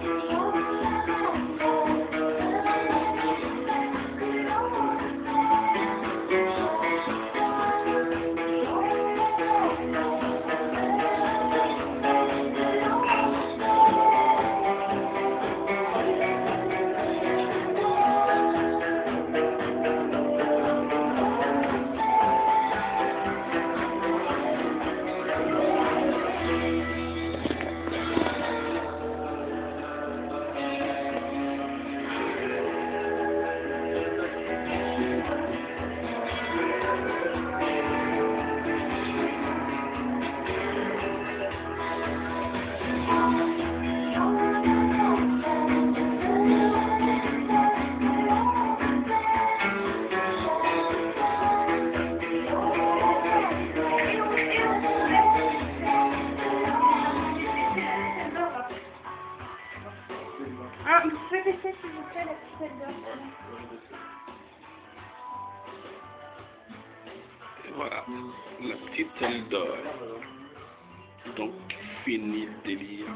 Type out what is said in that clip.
Thank you. Laisser s'il vous plaît la petite d'or voilà, la petite aile d'or. Donc, fini le délire.